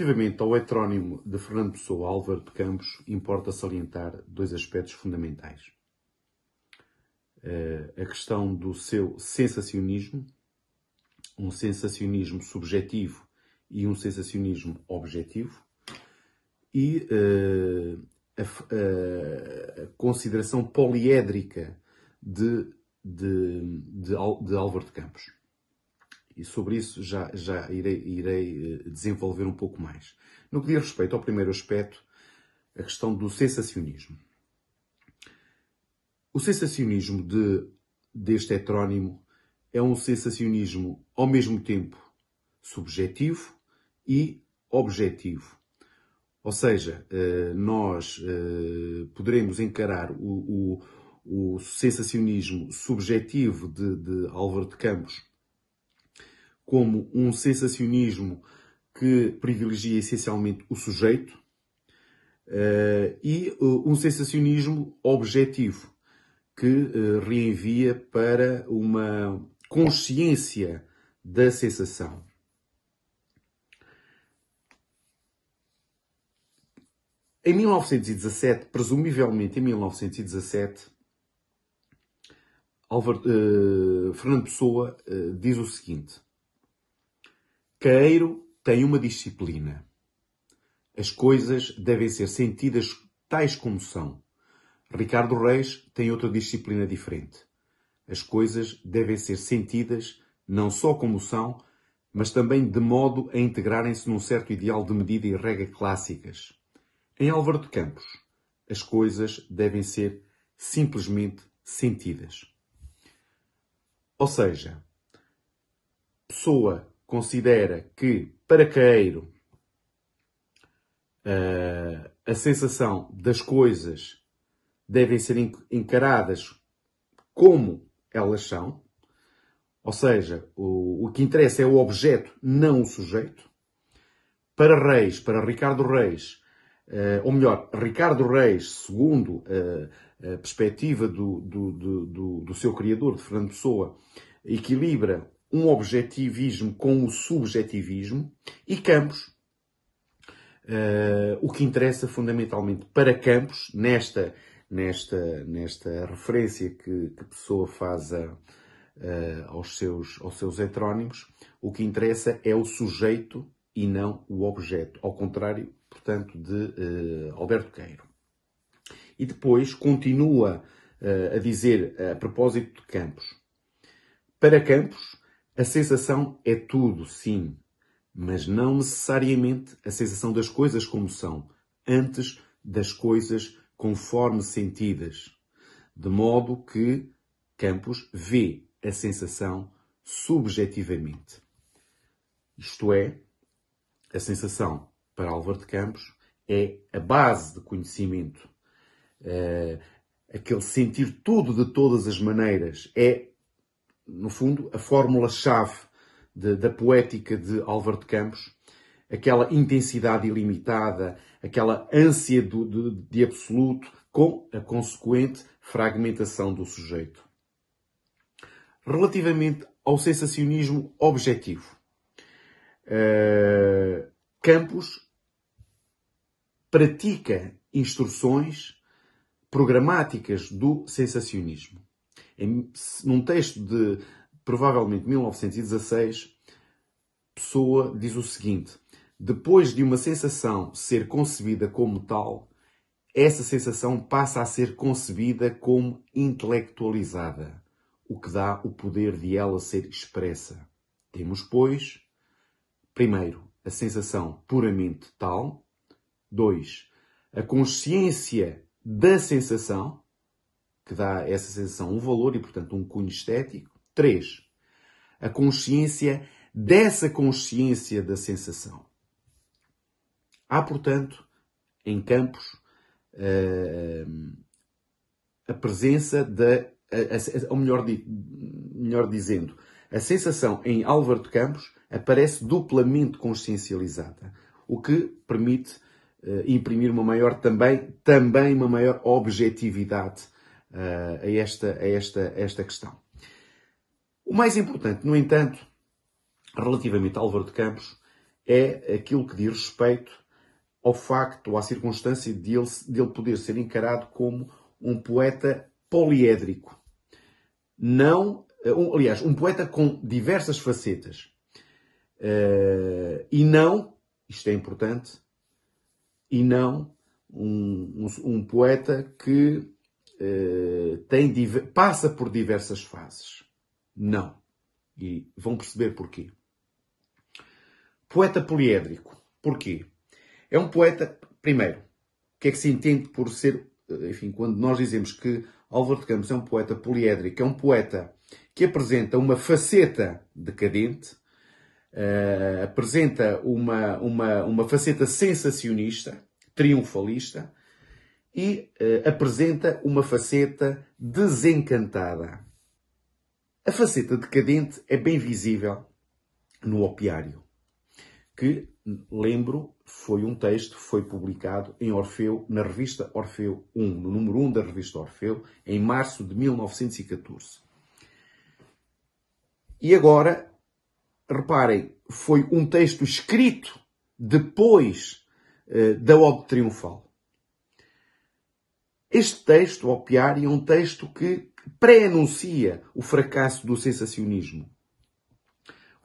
Relativamente ao heterónimo de Fernando Pessoa Álvaro de Campos, importa salientar dois aspectos fundamentais. Uh, a questão do seu sensacionismo, um sensacionismo subjetivo e um sensacionismo objetivo, e uh, a, a, a, consideração poliédrica de, de, de, de Álvaro de Campos. E sobre isso já, já irei, irei eh, desenvolver um pouco mais. No que diz respeito ao primeiro aspecto, a questão do sensacionismo. O sensacionismo de, deste heterónimo é um sensacionismo ao mesmo tempo subjetivo e objetivo. Ou seja, eh, nós eh, poderemos encarar o, o, o sensacionismo subjetivo de, de Álvaro de Campos como um sensacionismo que privilegia essencialmente o sujeito uh, e uh, um sensacionismo objetivo que uh, reenvia para uma consciência da sensação. Em 1917, presumivelmente em 1917, Álvaro, Fernando Pessoa diz o seguinte: Caeiro tem uma disciplina. As coisas devem ser sentidas tais como são. Ricardo Reis tem outra disciplina diferente. As coisas devem ser sentidas não só como são, mas também de modo a integrarem-se num certo ideal de medida e regra clássicas. Em Álvaro de Campos, as coisas devem ser simplesmente sentidas. Ou seja, pessoa considera que, para Caeiro, uh, a sensação das coisas devem ser encaradas como elas são, ou seja, o, o que interessa é o objeto, não o sujeito. Para Reis, para Ricardo Reis, uh, ou melhor, Ricardo Reis, segundo uh, a perspectiva do, do, do, do, seu criador, de Fernando Pessoa, equilibra um objetivismo com o subjetivismo e Campos, uh, o que interessa fundamentalmente para Campos, nesta, nesta, nesta referência que, que pessoa faz a, uh, aos, seus, aos seus heterónimos, o que interessa é o sujeito e não o objeto, ao contrário, portanto, de uh, Alberto Queiro. E depois continua a dizer, a propósito de Campos, para Campos, a sensação é tudo, sim, mas não necessariamente a sensação das coisas como são, antes das coisas conforme sentidas. De modo que Campos vê a sensação subjetivamente. Isto é, a sensação, para Álvaro de Campos, é a base de conhecimento. Uh, aquele sentir tudo de todas as maneiras é no fundo, a fórmula-chave da poética de Álvaro de Campos, aquela intensidade ilimitada, aquela ânsia do, de, de absoluto, com a consequente fragmentação do sujeito. Relativamente ao sensacionismo objetivo, uh, Campos pratica instruções programáticas do sensacionismo. Em, num texto de provavelmente 1916, Pessoa diz o seguinte: depois de uma sensação ser concebida como tal, essa sensação passa a ser concebida como intelectualizada, o que dá o poder de ela ser expressa. Temos, pois, primeiro, a sensação puramente tal, dois, a consciência da sensação, que dá essa sensação um valor e, portanto, um cunho estético. Três, a consciência dessa consciência da sensação. Há, portanto, em Campos, uh, a presença da, ou melhor, melhor dizendo, a sensação em Álvaro de Campos aparece duplamente consciencializada, o que permite uh, imprimir uma maior também, também uma maior objetividade uh, a, esta, a, esta, a esta questão. O mais importante, no entanto, relativamente a Álvaro de Campos, é aquilo que diz respeito ao facto à circunstância de ele, de ele poder ser encarado como um poeta poliédrico. Não, um, aliás, um poeta com diversas facetas. Uh, e não, isto é importante, e não um, um, um poeta que tem, passa por diversas fases. Não. E vão perceber porquê. Poeta poliédrico. Porquê? É um poeta, primeiro, o que é que se entende por ser, enfim, quando nós dizemos que Álvaro de Campos é um poeta poliédrico, é um poeta que apresenta uma faceta decadente, uh, apresenta uma, uma, uma faceta sensacionista, triunfalista, e uh, apresenta uma faceta desencantada. A faceta decadente é bem visível no opiário, que, lembro, foi um texto foi publicado em Orfeu, na revista Orfeu 1, no número 1 da revista Orfeu, em março de 1914. E agora, reparem, foi um texto escrito depois uh, da Ode Triunfal. Este texto, o Opiário, é um texto que pré-anuncia o fracasso do sensacionismo.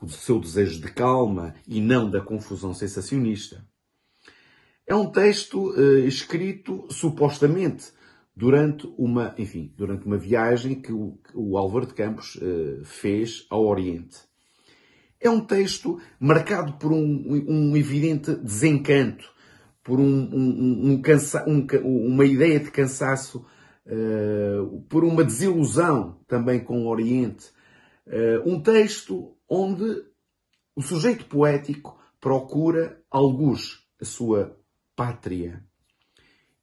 O seu desejo de calma e não da confusão sensacionista. É um texto uh, escrito supostamente durante uma, enfim, durante uma viagem que o, o Álvaro de Campos uh, fez ao Oriente. É um texto marcado por um, um evidente desencanto por um, um, um cansa, uma ideia de cansaço, uh, por uma desilusão também com o Oriente. Uh, um texto onde o sujeito poético procura alguns a sua pátria.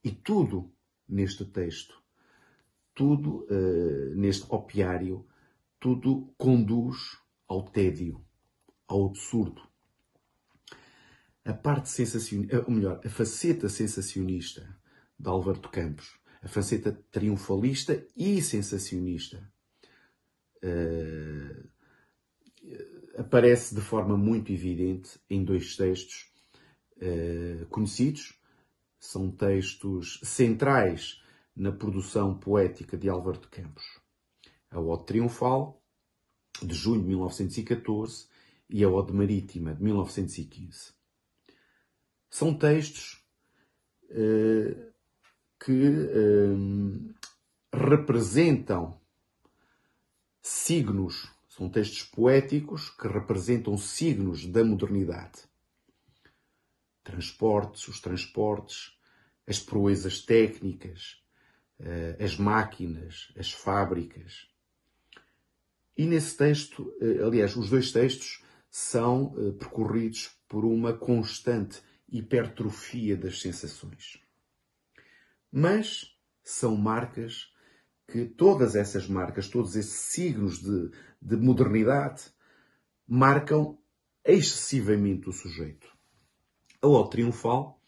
E tudo neste texto, tudo uh, neste opiário, tudo conduz ao tédio, ao absurdo a parte sensacionista, eh, ou melhor, a faceta sensacionista de Álvaro de Campos, a faceta triunfalista e sensacionista, uh, aparece de forma muito evidente em dois textos uh, conhecidos. São textos centrais na produção poética de Álvaro de Campos. A Ode Triunfal, de junho de 1914, e a Ode Marítima, de 1915. São textos uh, que uh, representam signos, são textos poéticos que representam signos da modernidade. Transportes, os transportes, as proezas técnicas, uh, as máquinas, as fábricas. E nesse texto, aliás, os dois textos são percorridos por uma constante hipertrofia das sensações. Mas são marcas que todas essas marcas, todos esses signos de, de modernidade, marcam excessivamente o sujeito. A Ode Triunfal,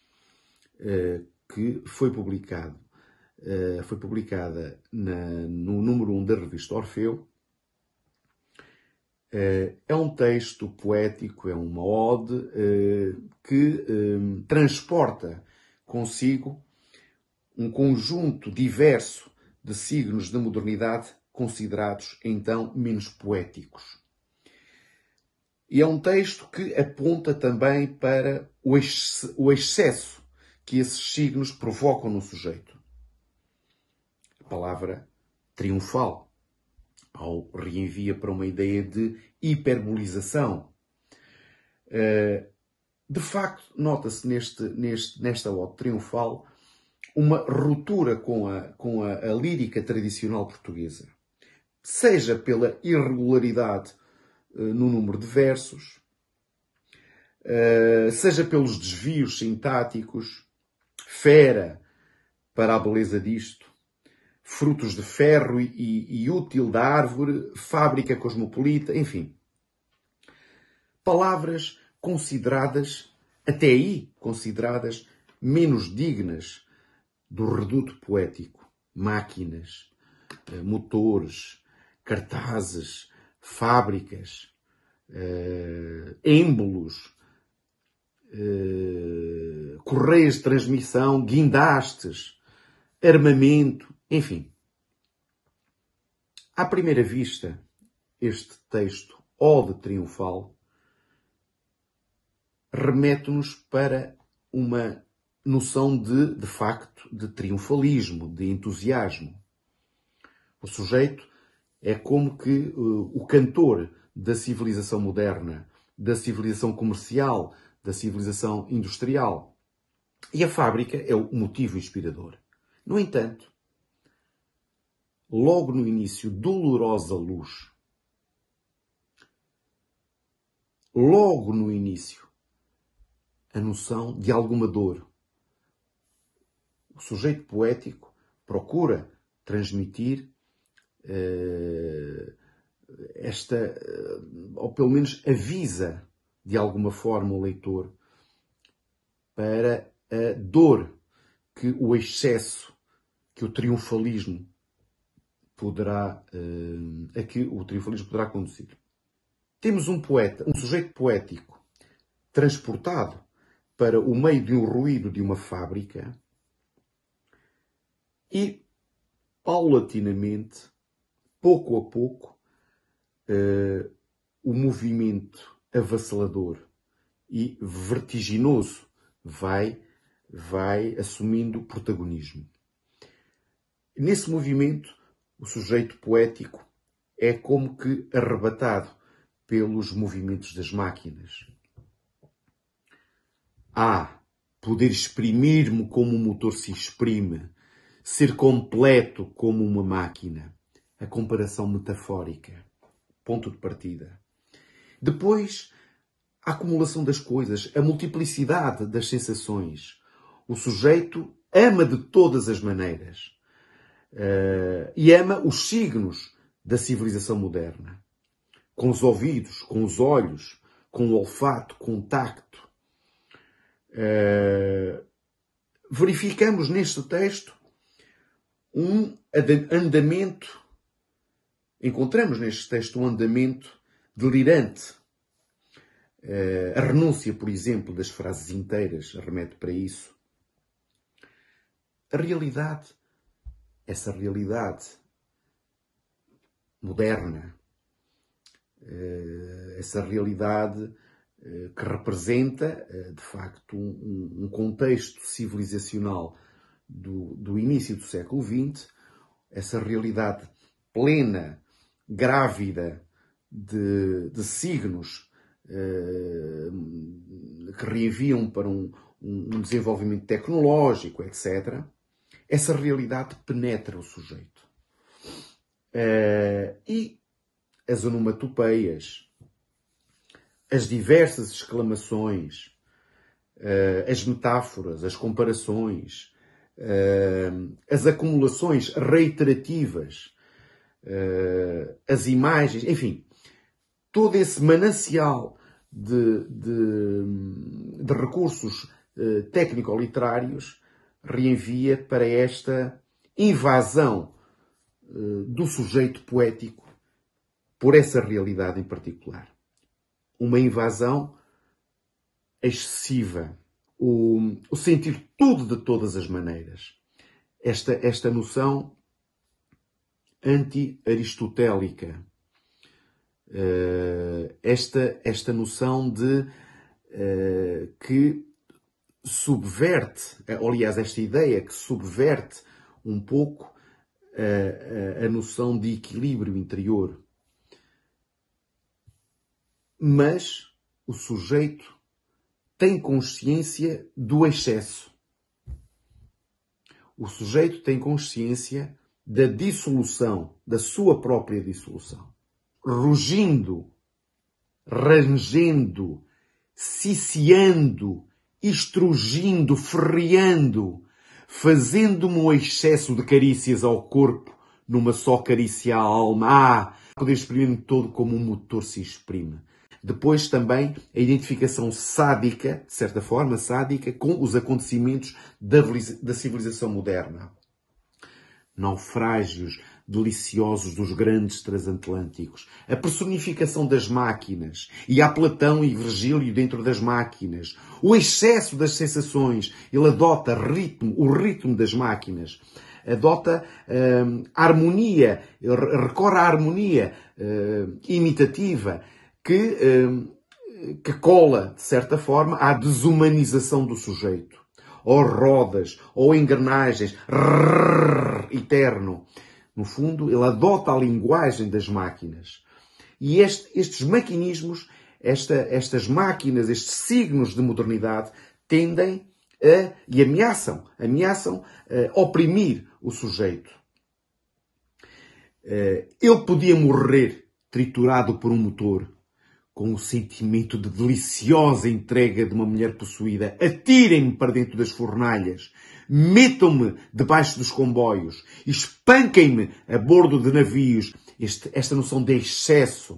eh, que foi publicado, eh, foi publicada no número 1 da revista Orfeu, é um texto poético, é uma ode eh, que eh, transporta consigo um conjunto diverso de signos da modernidade considerados então menos poéticos. E é um texto que aponta também para o excesso que esses signos provocam no sujeito. A palavra triunfal ao reenvia para uma ideia de hiperbolização. Eh, de facto, nota-se neste, neste, nesta ode triunfal uma ruptura com, a, com a, a lírica tradicional portuguesa. Seja pela irregularidade uh, no número de versos, uh, seja pelos desvios sintáticos, fera para a beleza disto, frutos de ferro e, e, útil da árvore, fábrica cosmopolita, enfim. Palavras consideradas, até aí consideradas, menos dignas do reduto poético. Máquinas, eh, motores, cartazes, fábricas, eh, êmbolos, eh, correias de transmissão, guindastes, armamento, enfim. À primeira vista, este texto, Ode Triunfal, remete-nos para uma noção de, de facto, de triunfalismo, de entusiasmo. O sujeito é como que uh, o cantor da civilização moderna, da civilização comercial, da civilização industrial. E a fábrica é o motivo inspirador. No entanto, logo no início, dolorosa luz, logo no início, a noção de alguma dor. O sujeito poético procura transmitir uh, esta, uh, ou pelo menos avisa de alguma forma o leitor para a dor que o excesso, que o triunfalismo poderá, uh, a que o triunfalismo poderá conduzir. Temos um poeta, um sujeito poético, transportado para o meio de um ruído de uma fábrica e, paulatinamente, pouco a pouco, uh, o movimento avassalador e vertiginoso vai, vai assumindo protagonismo. Nesse movimento, o sujeito poético é como que arrebatado pelos movimentos das máquinas. Ah, poder exprimir-me como um motor se exprime, ser completo como uma máquina. A comparação metafórica. Ponto de partida. Depois, a acumulação das coisas, a multiplicidade das sensações. O sujeito ama de todas as maneiras. Uh, e ama os signos da civilização moderna com os ouvidos, com os olhos, com o olfato, com o tacto. Uh, verificamos neste texto um andamento, encontramos neste texto um andamento delirante. Uh, a renúncia, por exemplo, das frases inteiras remete para isso. A realidade, essa realidade moderna, eh, essa realidade eh, que representa, eh, de facto, um, contexto civilizacional do, do início do século XX, essa realidade plena, grávida de, de signos que reenviam para um, um desenvolvimento tecnológico, etc., essa realidade penetra o sujeito. e as onomatopeias, as diversas exclamações, uh, as metáforas, as comparações, uh, as acumulações reiterativas, uh, as imagens, enfim, todo esse manancial de, de, de recursos técnico-literários reenvia para esta invasão do sujeito poético por essa realidade em particular. Uma invasão excessiva, o, o sentir tudo de todas as maneiras. Esta, esta noção anti-aristotélica, uh, esta, esta noção de uh, que subverte, aliás, esta ideia que subverte um pouco a, a, a noção de equilíbrio interior mas o sujeito tem consciência do excesso. O sujeito tem consciência da dissolução, da sua própria dissolução. Rugindo, rangendo, ciciando, estrugindo, ferreando, fazendo-me um excesso de carícias ao corpo numa só carícia à alma. Ah, poder exprimir-me todo como um motor se exprime. Depois também a identificação sádica, de certa forma sádica, com os acontecimentos da, civilização moderna. Naufrágios deliciosos dos grandes transatlânticos, a personificação das máquinas, e há Platão e Virgílio dentro das máquinas, o excesso das sensações, ele adota ritmo, o ritmo das máquinas, adota hum, harmonia, recorre à harmonia hum, imitativa que, hum, que cola, de certa forma, à desumanização do sujeito. Ou rodas, ou engrenagens, rrr, eterno. No fundo, ele adota a linguagem das máquinas. E este, estes maquinismos, esta, estas máquinas, estes signos de modernidade, tendem a, e ameaçam, ameaçam a oprimir o sujeito. Eh, ele podia morrer triturado por um motor, com o sentimento de deliciosa entrega de uma mulher possuída. Atirem-me para dentro das fornalhas. Metam-me debaixo dos comboios. Espanquem-me a bordo de navios. Este, esta noção de excesso,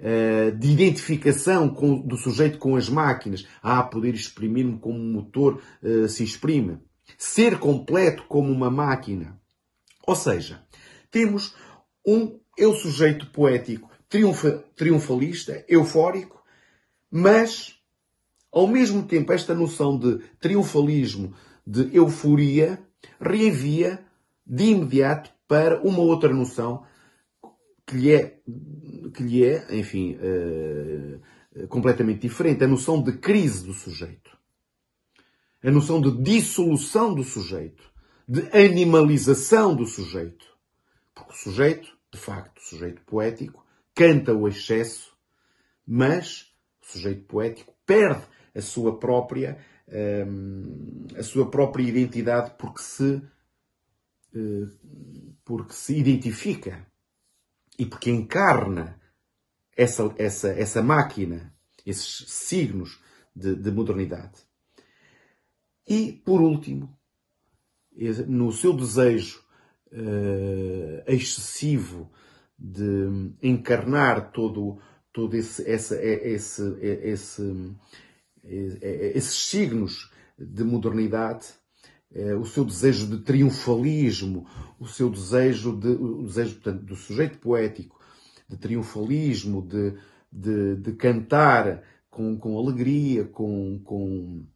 uh, de identificação com, do sujeito com as máquinas. Ah, poder exprimir-me como um motor uh, se exprime. Ser completo como uma máquina. Ou seja, temos um eu sujeito poético triunfa, triunfalista, eufórico, mas, ao mesmo tempo, esta noção de triunfalismo, de euforia, reenvia de imediato para uma outra noção que lhe é, que lhe é enfim, uh, completamente diferente. A noção de crise do sujeito. A noção de dissolução do sujeito. De animalização do sujeito. Porque o sujeito, de facto, o sujeito poético, canta o excesso, mas o sujeito poético perde a sua própria, a sua própria identidade porque se, eh, porque se identifica e porque encarna essa, essa, essa máquina, esses signos de, de modernidade. E, por último, no seu desejo uh, excessivo de encarnar todo, todo esse, esse, esse, esse, esses signos de modernidade, eh, o seu desejo de triunfalismo, o seu desejo, de, o desejo portanto, do sujeito poético, de triunfalismo, de, de, de cantar com, com alegria, com, com,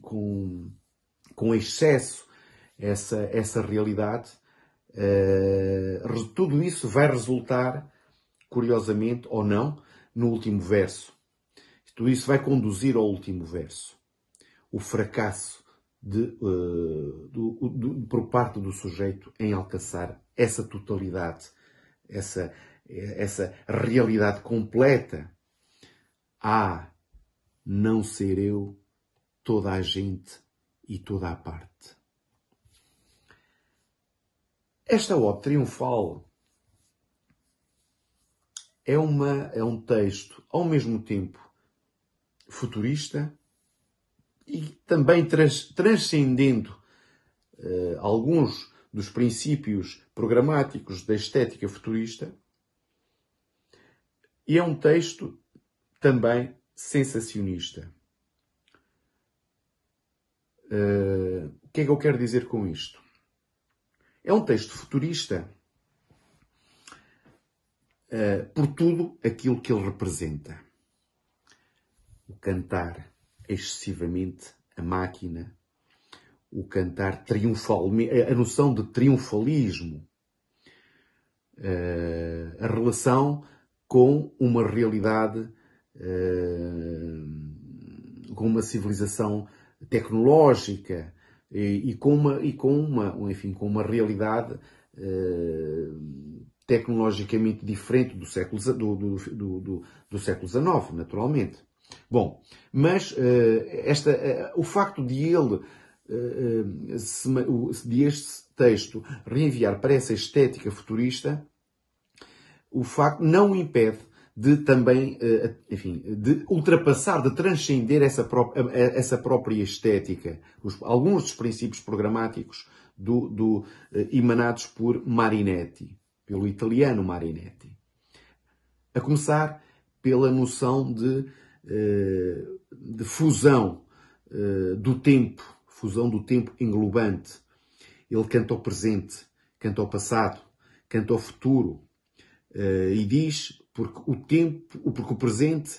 com, com excesso essa, essa realidade, tudo isso vai resultar, curiosamente ou não, no último verso. Tudo isso vai conduzir ao último verso. O fracasso de, uh, do, do, por parte do sujeito em alcançar essa totalidade, essa, essa realidade completa. Ah, não ser eu, toda a gente e toda a parte. Esta ode triunfal é, uma, é um texto, ao mesmo tempo, futurista e também trans, transcendendo uh, alguns dos princípios programáticos da estética futurista. E é um texto também sensacionista. Uh, o que é que eu quero dizer com isto? É um texto futurista uh, por tudo aquilo que ele representa. O cantar excessivamente a máquina, o cantar triunfalmente, a noção de triunfalismo, uh, a relação com uma realidade, uh, com uma civilização tecnológica, e, com uma e com uma enfim com uma realidade uh, tecnologicamente diferente do século do, do, do, do, século XIX, naturalmente. Bom, mas uh, esta, uh, o facto de ele se, de este texto reenviar para essa estética futurista, o facto não impede de também, eh, enfim, de ultrapassar, de transcender essa própria, essa própria estética, alguns dos princípios programáticos do, do, eh, emanados por Marinetti, pelo italiano Marinetti. A começar pela noção de, eh, de fusão do tempo, fusão do tempo englobante. Ele canta o presente, canta o passado, canta o futuro uh, e diz porque o tempo, porque o presente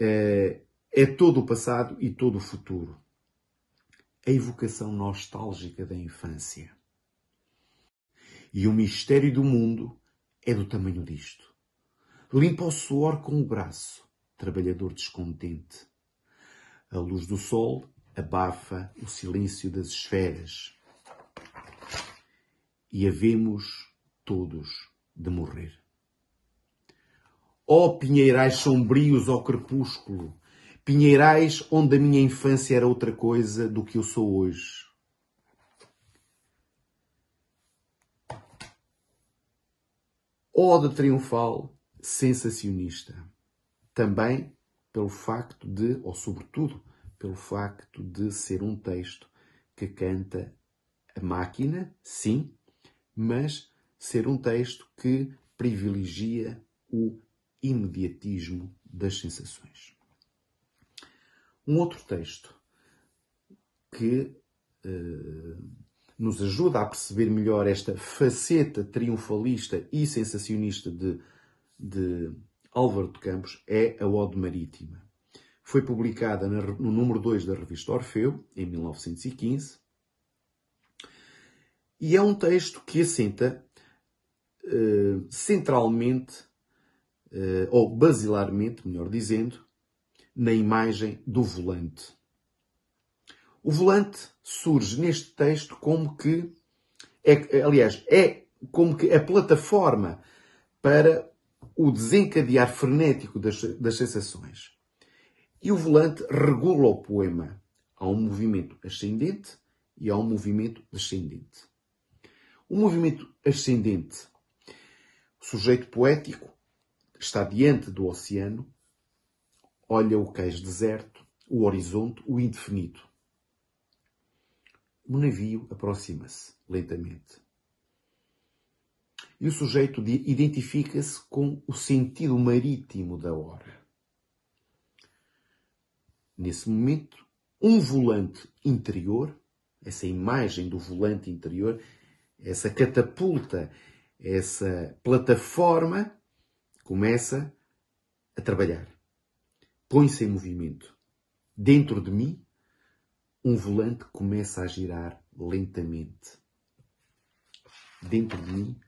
uh, é todo o passado e todo o futuro. A evocação nostálgica da infância. E o mistério do mundo é do tamanho disto. Limpa o suor com o braço, trabalhador descontente. A luz do sol abafa o silêncio das esferas. E havemos todos de morrer. Ó oh, pinheirais sombrios ao crepúsculo, pinheirais onde a minha infância era outra coisa do que eu sou hoje. Ode triunfal, sensacionista. Também pelo facto de, ou sobretudo, pelo facto de ser um texto que canta a máquina, sim, mas ser um texto que privilegia o imediatismo das sensações. Um outro texto que uh, nos ajuda a perceber melhor esta faceta triunfalista e sensacionista de, de Álvaro de Campos é a Ode Marítima foi publicada no número 2 da revista Orfeu, em 1915, e é um texto que assenta uh, centralmente, uh, ou basilarmente, melhor dizendo, na imagem do volante. O volante surge neste texto como que, é, aliás, é como que a plataforma para o desencadear frenético das, das sensações. E o volante regula o poema. Há um movimento ascendente e há um movimento descendente. O movimento ascendente, o sujeito poético está diante do oceano, olha o cais deserto, o horizonte, o indefinido. O navio aproxima-se lentamente. E o sujeito identifica-se com o sentido marítimo da hora nesse momento, um volante interior, essa imagem do volante interior, essa catapulta, essa plataforma, começa a trabalhar. Põe-se em movimento. Dentro de mim, um volante começa a girar lentamente. Dentro de mim.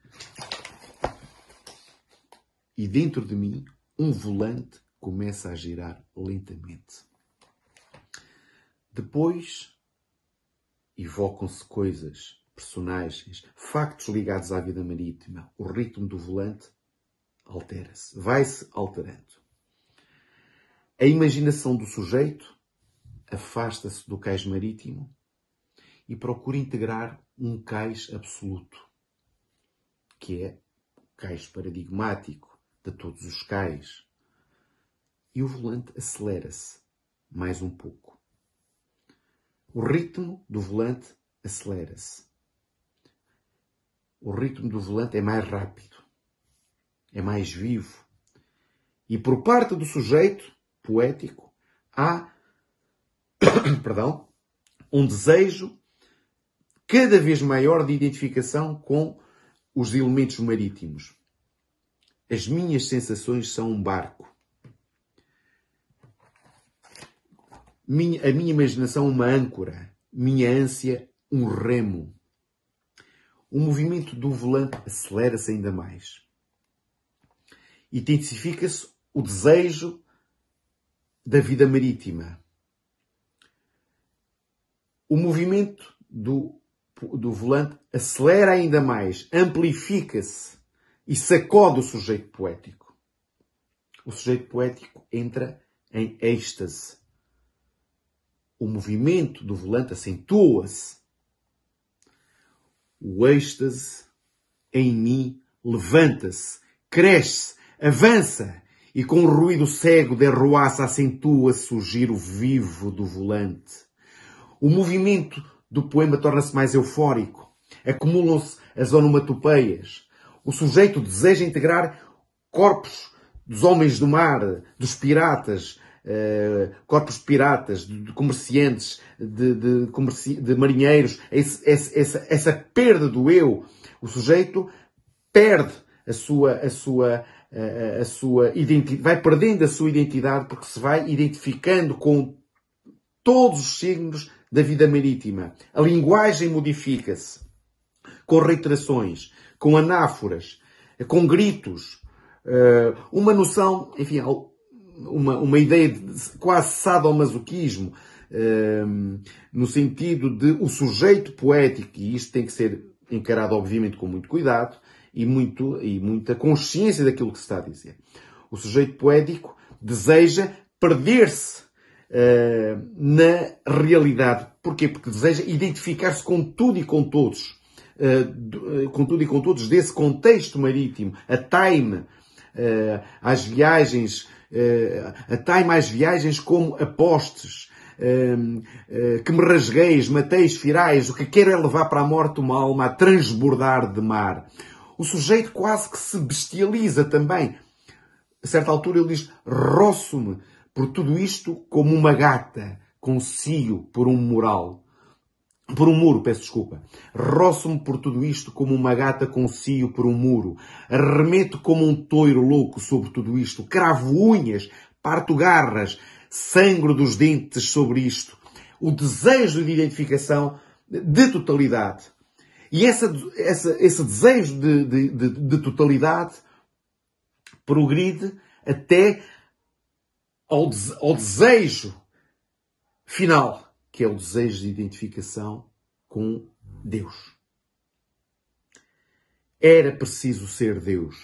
E dentro de mim, um volante começa a girar lentamente. Depois evocam-se coisas, personagens, factos ligados à vida marítima. O ritmo do volante altera-se, vai-se alterando. A imaginação do sujeito afasta-se do cais marítimo e procura integrar um cais absoluto, que é o cais paradigmático de todos os cais. E o volante acelera-se mais um pouco. O ritmo do volante acelera-se. O ritmo do volante é mais rápido, é mais vivo. E por parte do sujeito poético há, perdão, um desejo cada vez maior de identificação com os elementos marítimos. As minhas sensações são um barco. Minha, a minha imaginação uma âncora, minha ânsia um remo. O movimento do volante acelera-se ainda mais. Intensifica-se o desejo da vida marítima. O movimento do, do volante acelera ainda mais, amplifica-se e sacode o sujeito poético. O sujeito poético entra em êxtase o movimento do volante acentua-se. O êxtase em mim levanta-se, cresce, avança e com o ruído cego da arruaça acentua-se o giro vivo do volante. O movimento do poema torna-se mais eufórico. Acumulam-se as onomatopeias. O sujeito deseja integrar corpos dos homens do mar, dos piratas, uh, corpos piratas, de, de comerciantes, de, de, comerci de marinheiros, esse, esse, essa, essa perda do eu, o sujeito perde a sua, a sua, a, a sua identidade, vai perdendo a sua identidade porque se vai identificando com todos os signos da vida marítima. A linguagem modifica-se com reiterações, com anáforas, com gritos, eh, uma noção, enfim, uma, uma ideia de quase sadomasoquismo, eh, no sentido de o sujeito poético, e isto tem que ser encarado, obviamente, com muito cuidado e, muito, e muita consciência daquilo que se está a dizer. O sujeito poético deseja perder-se uh, na realidade. Porquê? Porque deseja identificar-se com tudo e com todos. Uh, com tudo e com todos desse contexto marítimo. A time, uh, às viagens, uh, a time às viagens como apostes, que me rasgueis, mateis, firais, o que quero é levar para a morte uma alma a transbordar de mar. O sujeito quase que se bestializa também. A certa altura ele diz, roço-me por tudo isto como uma gata com cio por um mural. Por um muro, peço desculpa. Roço-me por tudo isto como uma gata com cio por um muro. Arremeto como um toiro louco sobre tudo isto. Cravo unhas, parto garras, sangro dos dentes sobre isto. O desejo de identificação de totalidade. E essa, essa, esse desejo de, de, de, de totalidade progride até ao, ao desejo final, que é o desejo de identificação com Deus. Era preciso ser Deus,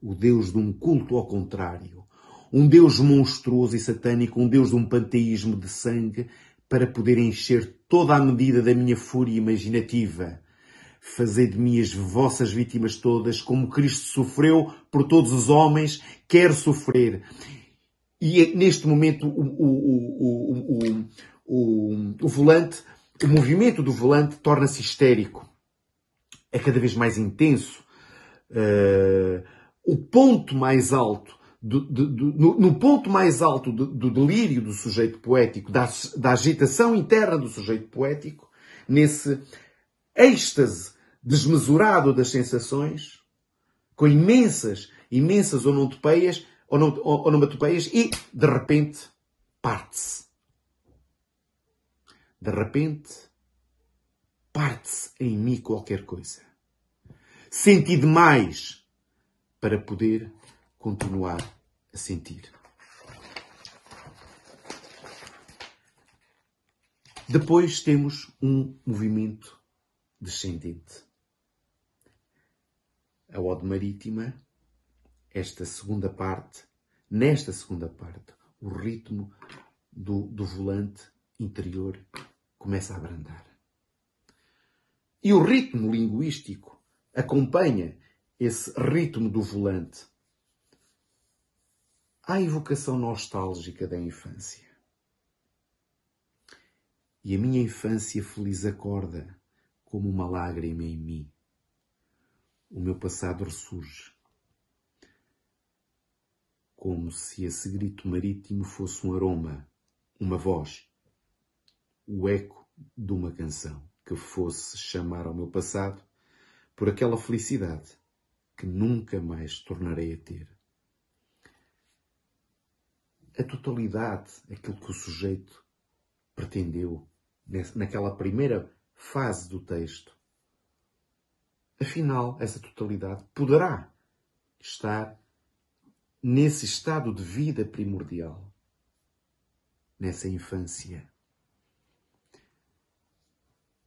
o Deus de um culto ao contrário, um Deus monstruoso e satânico, um Deus de um panteísmo de sangue, para poder encher toda a medida da minha fúria imaginativa. Fazei de mim as vossas vítimas todas, como Cristo sofreu por todos os homens, quer sofrer. E neste momento o, o, o, o, volante, o movimento do volante torna-se histérico. É cada vez mais intenso. Uh, o ponto mais alto, do, do, do, no, no, ponto mais alto do, delírio do sujeito poético, da, da agitação interna do sujeito poético, nesse êxtase desmesurado das sensações, com imensas, imensas onomatopeias, onomatopeias e, de repente, parte-se. De repente, parte-se em mim qualquer coisa. Senti demais para poder continuar a sentir. Depois temos um movimento descendente. A ode marítima esta segunda parte, nesta segunda parte, o ritmo do, do volante interior começa a abrandar. E o ritmo linguístico acompanha esse ritmo do volante. Há evocação nostálgica da infância. E a minha infância feliz acorda como uma lágrima em mim. O meu passado ressurge como se esse grito marítimo fosse um aroma, uma voz, o eco de uma canção que fosse chamar ao meu passado por aquela felicidade que nunca mais tornarei a ter. A totalidade, aquilo que o sujeito pretendeu naquela primeira fase do texto, afinal, essa totalidade poderá estar nesse estado de vida primordial, nessa infância,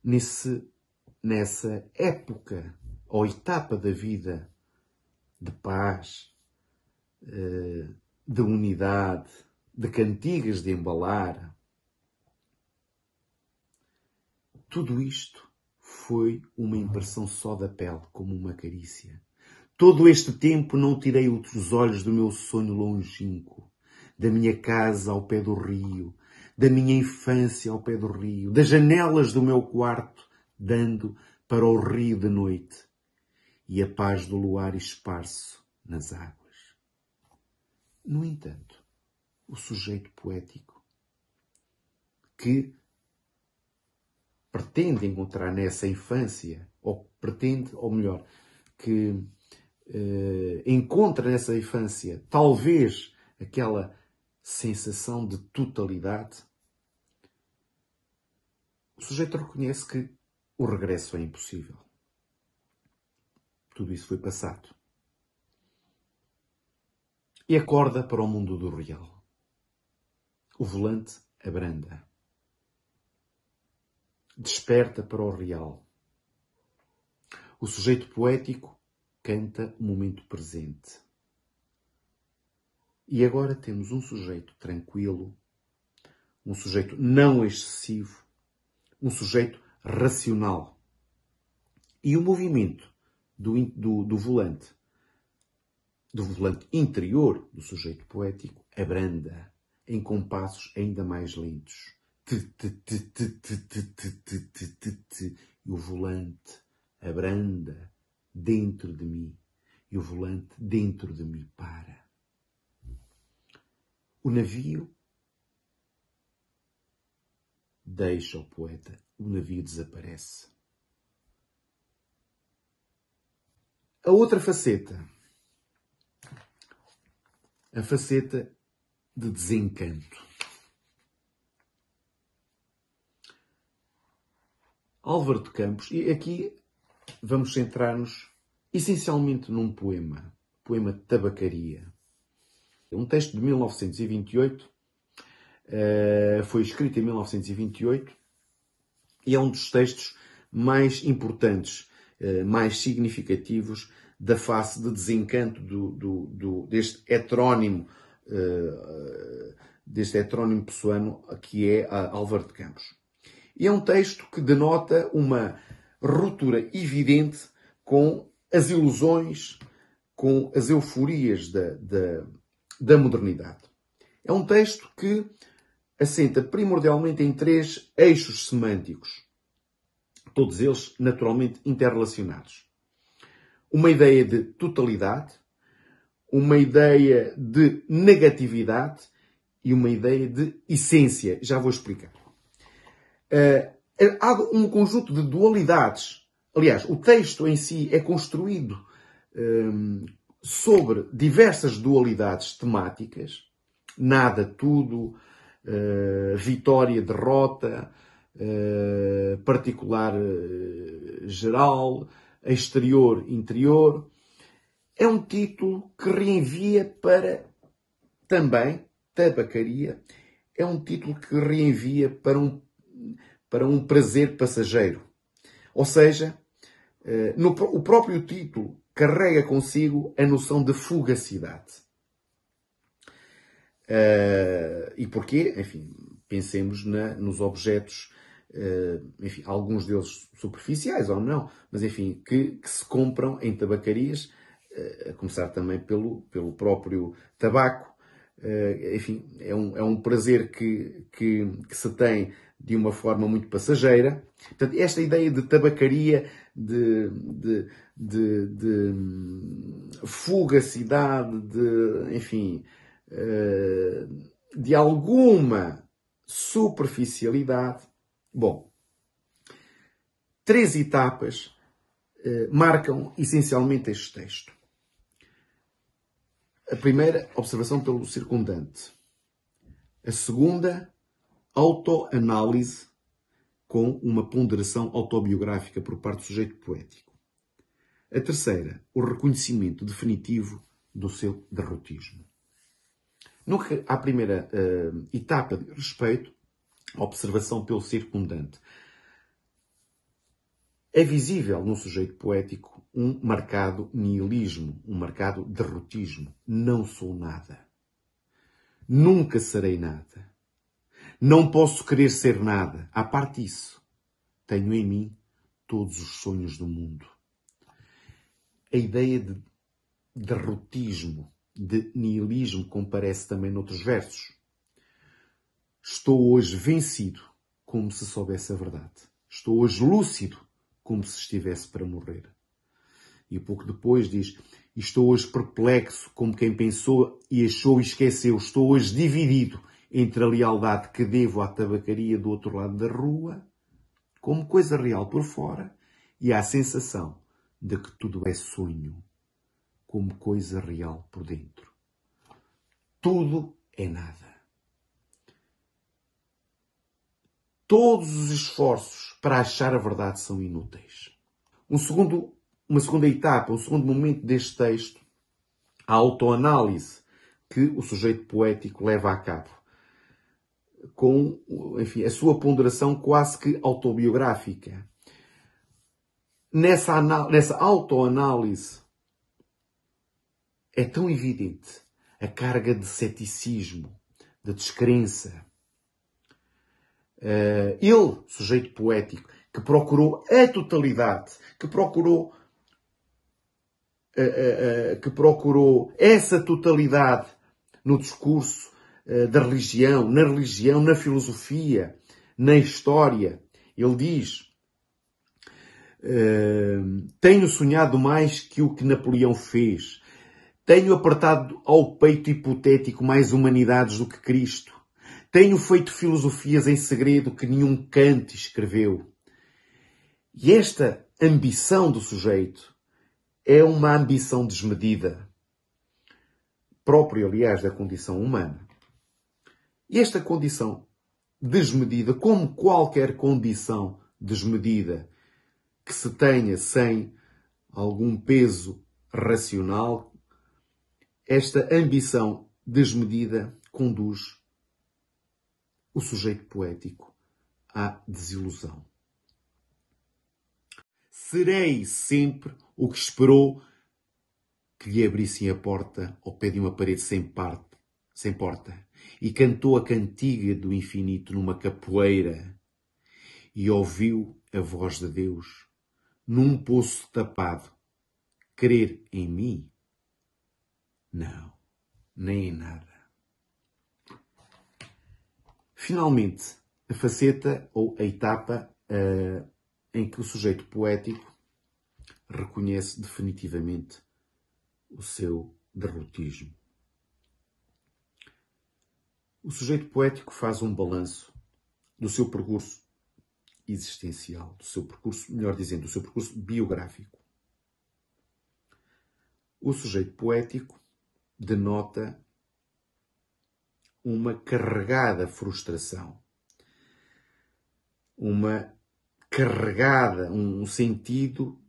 nesse, nessa época ou etapa da vida de paz, eh, de unidade, de cantigas de embalar. Tudo isto foi uma impressão só da pele, como uma carícia. Todo este tempo não tirei outros olhos do meu sonho longínquo, da minha casa ao pé do rio, da minha infância ao pé do rio, das janelas do meu quarto, dando para o rio de noite e a paz do luar esparso nas águas. No entanto, o sujeito poético que pretende encontrar nessa infância, ou pretende, ou melhor, que uh, encontra nessa infância talvez aquela sensação de totalidade, o sujeito reconhece que o regresso é impossível. Tudo isso foi passado. E acorda para o mundo do real. O volante abranda. Desperta para o real. O sujeito poético canta o momento presente. E agora temos um sujeito tranquilo, um sujeito não excessivo, um sujeito racional. E o movimento do, do, do volante, do volante interior do sujeito poético, abranda em compassos ainda mais lentos. E o volante abranda dentro de mim. E o volante dentro de mim para. O navio deixa o poeta, o navio desaparece. A outra faceta, a faceta de desencanto. Álvaro de Campos, e aqui vamos centrar-nos essencialmente num poema, poema Tabacaria. Um texto de 1928 eh, foi escrito em 1928 e é um dos textos mais importantes, uh, mais significativos da face de desencanto do, do, do deste heterónimo, uh, deste heterónimo pessoano que é Álvaro de Campos. E é um texto que denota uma ruptura evidente com as ilusões, com as euforias da, da, da modernidade. É um texto que assenta primordialmente em três eixos semânticos, todos eles naturalmente interrelacionados. Uma ideia de totalidade, uma ideia de negatividade e uma ideia de essência. Já vou explicar. Uh, há um conjunto de dualidades. Aliás, o texto em si é construído um, sobre diversas dualidades temáticas. Nada, tudo, uh, vitória, derrota, uh, particular, uh, geral, exterior, interior. É um título que reenvia para também tabacaria. É um título que reenvia para um, para um prazer passageiro. Ou seja, no, o próprio título carrega consigo a noção de fugacidade. Uh, e porquê? Enfim, pensemos na, nos objetos, uh, enfim, alguns deles superficiais ou não, mas enfim, que, que se compram em tabacarias, uh, a começar também pelo, pelo próprio tabaco. enfim, é um, é um prazer que, que, que se tem de uma forma muito passageira. Portanto, esta ideia de tabacaria, de, de, de, de hum, fugacidade, de, enfim, eh, de alguma superficialidade. Bom, três etapas eh, marcam essencialmente este texto. A primeira, observação pelo circundante. A segunda, autoanálise com uma ponderação autobiográfica por parte do sujeito poético. A terceira, o reconhecimento definitivo do seu derrotismo. No que à primeira uh, etapa de respeito, observação pelo circundante, é visível no sujeito poético um marcado nihilismo, um marcado derrotismo. Não sou nada. Nunca serei nada. Não posso querer ser nada. À parte disso, tenho em mim todos os sonhos do mundo. A ideia de derrotismo, de nihilismo comparece também noutros versos. Estou hoje vencido, como se soubesse a verdade. Estou hoje lúcido, como se estivesse para morrer. E pouco depois diz: Estou hoje perplexo, como quem pensou e achou e esqueceu. Estou hoje dividido entre a lealdade que devo à tabacaria do outro lado da rua, como coisa real por fora, e à sensação de que tudo é sonho, como coisa real por dentro. Tudo é nada. Todos os esforços para achar a verdade são inúteis. Um segundo, uma segunda etapa, um segundo momento deste texto, a autoanálise que o sujeito poético leva a cabo. Com, enfim, a sua ponderação quase que autobiográfica. Nessa, nessa autoanálise é tão evidente a carga de ceticismo, de descrença. Uh, ele, sujeito poético, que procurou a totalidade, que procurou uh, uh, que procurou essa totalidade no discurso da religião, na religião, na filosofia, na história. Ele diz: Tenho sonhado mais que o que Napoleão fez. Tenho apertado ao peito hipotético mais humanidades do que Cristo. Tenho feito filosofias em segredo que nenhum Kant escreveu. E esta ambição do sujeito é uma ambição desmedida, própria, aliás, da condição humana. Esta condição desmedida, como qualquer condição desmedida que se tenha sem algum peso racional, esta ambição desmedida conduz o sujeito poético à desilusão. Serei sempre o que esperou que lhe abrissem a porta ao pé de uma parede sem, parte, sem porta e cantou a cantiga do infinito numa capoeira e ouviu a voz de Deus num poço tapado. Crer em mim não, nem em nada. Finalmente, a faceta ou a etapa uh, em que o sujeito poético reconhece definitivamente o seu derrotismo. O sujeito poético faz um balanço do seu percurso existencial, do seu percurso, melhor dizendo, do seu percurso biográfico. O sujeito poético denota uma carregada frustração, uma carregada, um sentido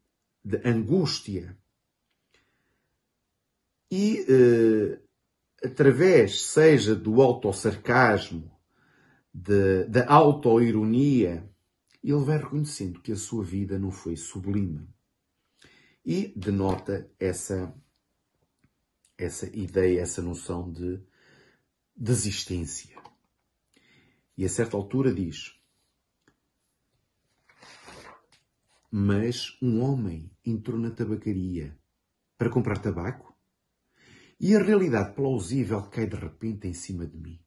de angústia. E eh, através, seja do autossarcasmo, de, da autoironia, ele vai reconhecendo que a sua vida não foi sublime. E denota essa essa ideia, essa noção de desistência. E a certa altura diz: Mas um homem entrou na tabacaria para comprar tabaco e a realidade plausível cai de repente em cima de mim.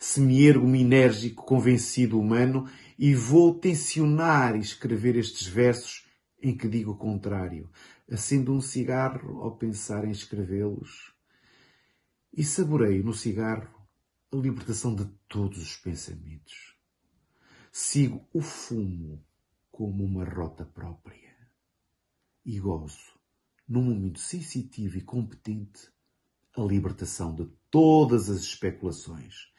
Se me ergo enérgico, convencido humano e vou tensionar e escrever estes versos em que digo o contrário, acendo um cigarro ao pensar em escrevê-los e saboreio no cigarro a libertação de todos os pensamentos. Sigo o fumo como uma rota própria e gozo, num momento sensitivo e competente, a libertação de todas as especulações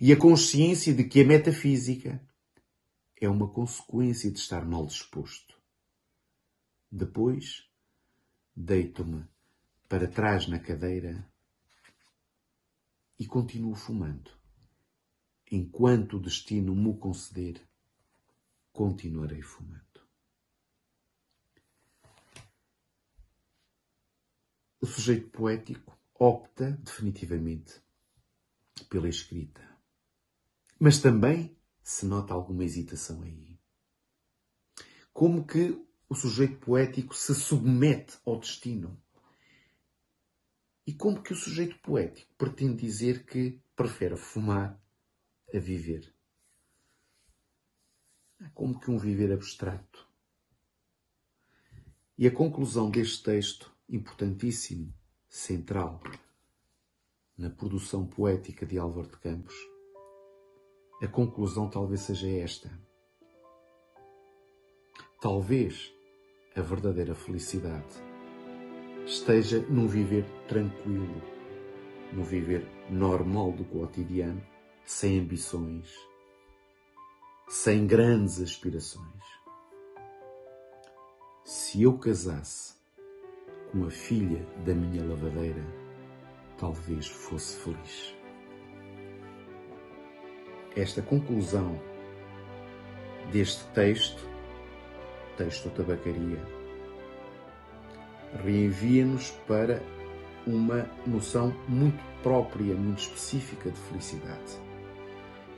e a consciência de que a metafísica é uma consequência de estar mal disposto. Depois, deito-me para trás na cadeira e continuo fumando. Enquanto o destino me conceder, continuarei fumando. O sujeito poético opta definitivamente pela escrita. Mas também se nota alguma hesitação aí. Como que o sujeito poético se submete ao destino. E como que o sujeito poético pretende dizer que prefere fumar a viver? Como que um viver abstrato. E a conclusão deste texto, importantíssimo, central, na produção poética de Álvaro de Campos, a conclusão talvez seja esta. Talvez a verdadeira felicidade esteja num viver tranquilo, num viver normal do cotidiano, sem ambições, sem grandes aspirações. Se eu casasse com a filha da minha lavadeira, talvez fosse feliz. Esta conclusão deste texto, texto tabacaria, reenvia-nos para uma noção muito própria, muito específica de felicidade.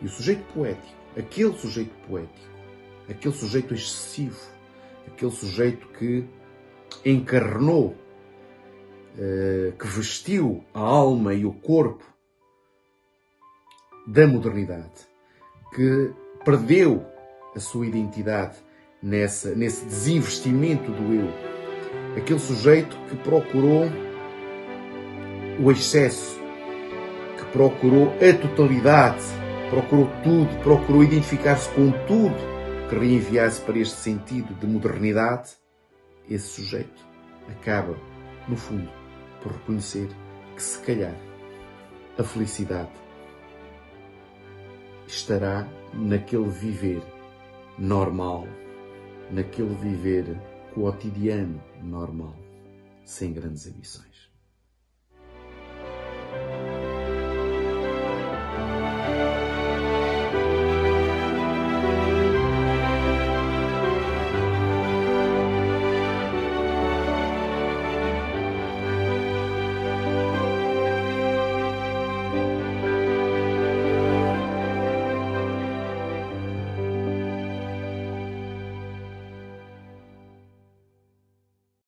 E o sujeito poético, aquele sujeito poético, aquele sujeito excessivo, aquele sujeito que encarnou, eh, que vestiu a alma e o corpo da modernidade, que perdeu a sua identidade nessa, nesse desinvestimento do eu. Aquele sujeito que procurou o excesso, que procurou a totalidade, procurou tudo, procurou identificar-se com tudo que reenviasse para este sentido de modernidade, esse sujeito acaba, no fundo, por reconhecer que, se calhar, a felicidade estará naquele viver normal, naquele viver cotidiano normal, sem grandes ambições.